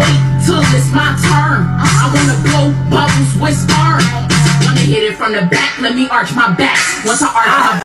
Wait till it's my turn. I wanna blow bubbles with sperm. Wanna hit it from the back, let me arch my back. Once I arch my